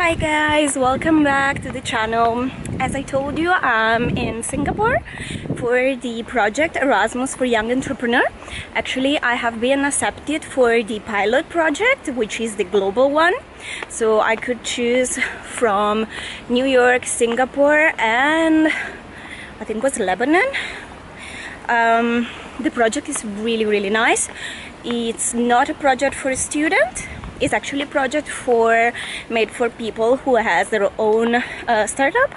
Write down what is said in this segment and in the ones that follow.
Hi guys, welcome back to the channel. As I told you, I'm in Singapore for the project Erasmus for Young Entrepreneur. Actually, I have been accepted for the pilot project, which is the global one. So I could choose from New York, Singapore, and I think was Lebanon. Um, the project is really, really nice. It's not a project for a student is actually a project for made for people who has their own uh, startup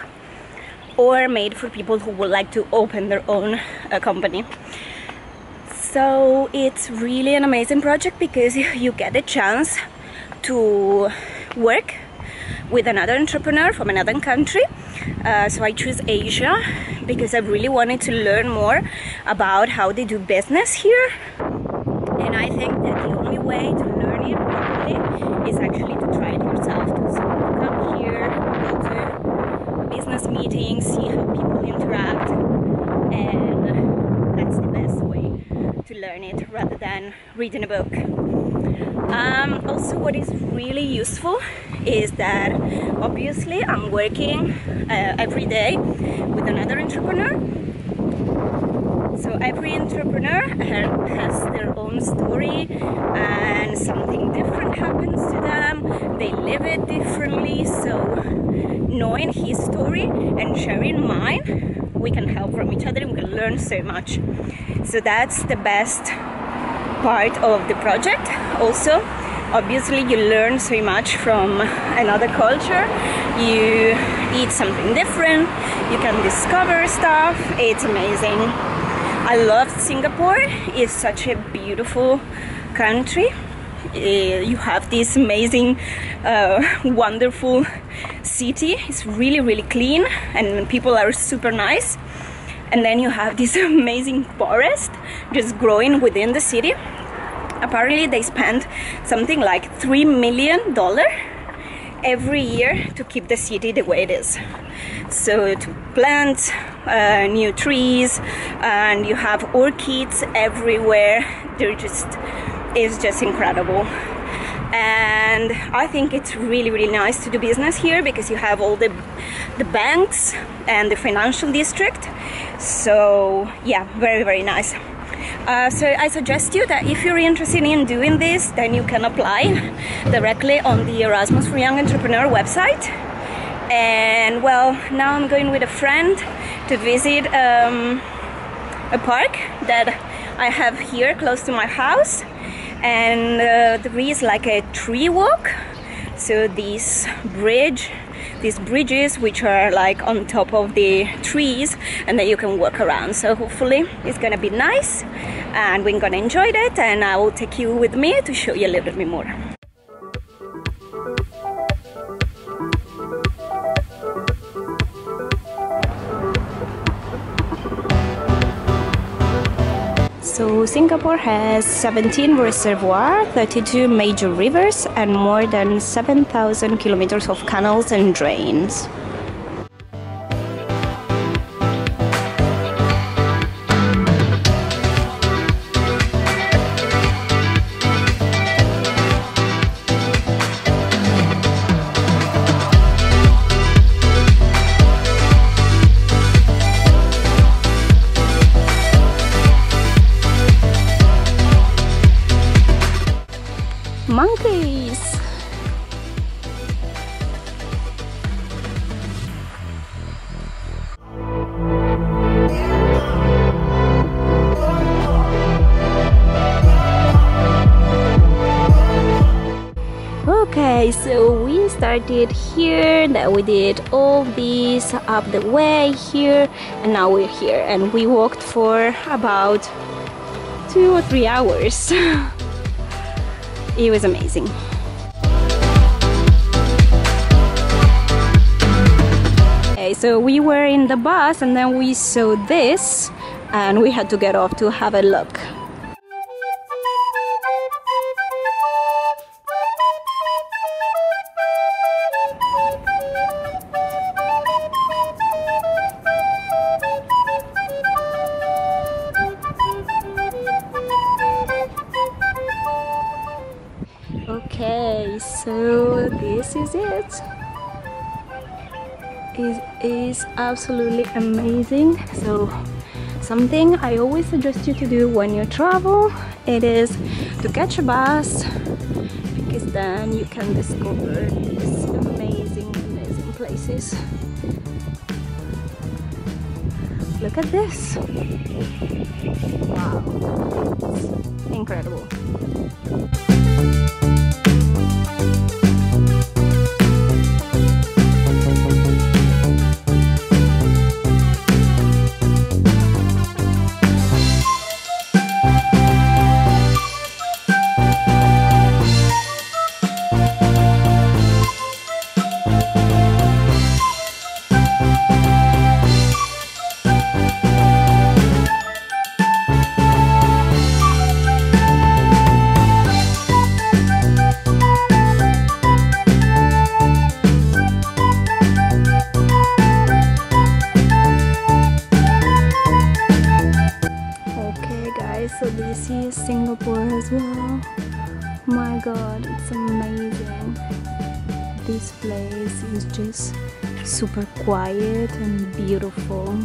or made for people who would like to open their own uh, company. So it's really an amazing project because you get a chance to work with another entrepreneur from another country. Uh, so I choose Asia because I really wanted to learn more about how they do business here. And I think that the only way to learn it is actually to try it yourself. So come here, go to business meetings, see how people interact, and that's the best way to learn it rather than reading a book. Um, also, what is really useful is that obviously I'm working uh, every day with another entrepreneur so every entrepreneur has their own story and something different happens to them. They live it differently. So knowing his story and sharing mine, we can help from each other and we can learn so much. So that's the best part of the project. Also, obviously you learn so much from another culture you eat something different you can discover stuff it's amazing I love Singapore. It's such a beautiful country. Uh, you have this amazing, uh, wonderful city. It's really, really clean and people are super nice. And then you have this amazing forest just growing within the city. Apparently they spend something like $3 million every year to keep the city the way it is. So to plant uh, new trees and you have orchids everywhere. They're just, it's just incredible. And I think it's really, really nice to do business here because you have all the, the banks and the financial district. So yeah, very, very nice. Uh, so I suggest you that if you're interested in doing this, then you can apply directly on the Erasmus for Young Entrepreneur website. And well, now I'm going with a friend to visit um, a park that I have here close to my house. And uh, there is like a tree walk. So this bridge these bridges which are like on top of the trees and then you can walk around so hopefully it's gonna be nice and we're gonna enjoy it and I will take you with me to show you a little bit more So Singapore has 17 reservoirs, 32 major rivers and more than 7,000 kilometers of canals and drains. Monkeys. Okay, so we started here, then we did all these up the way here, and now we're here. And we walked for about two or three hours. it was amazing. Okay, so we were in the bus and then we saw this and we had to get off to have a look. Okay, so this is it. It. is, absolutely amazing. So something I always suggest you to do when you travel it is to catch a bus because then you can discover these amazing amazing places. Look at this. Wow. It's incredible as well. My god it's amazing. This place is just super quiet and beautiful